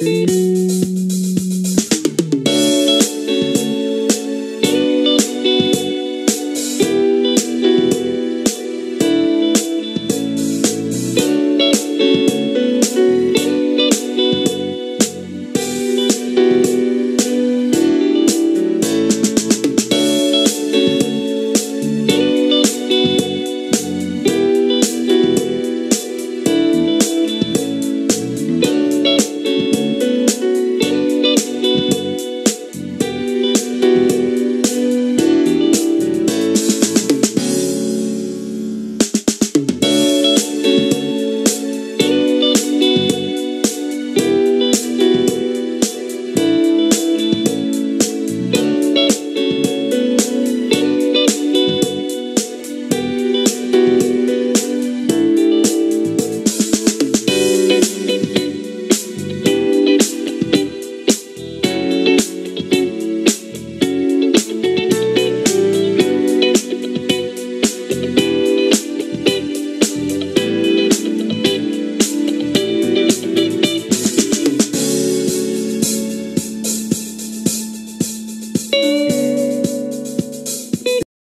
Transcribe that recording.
Beep.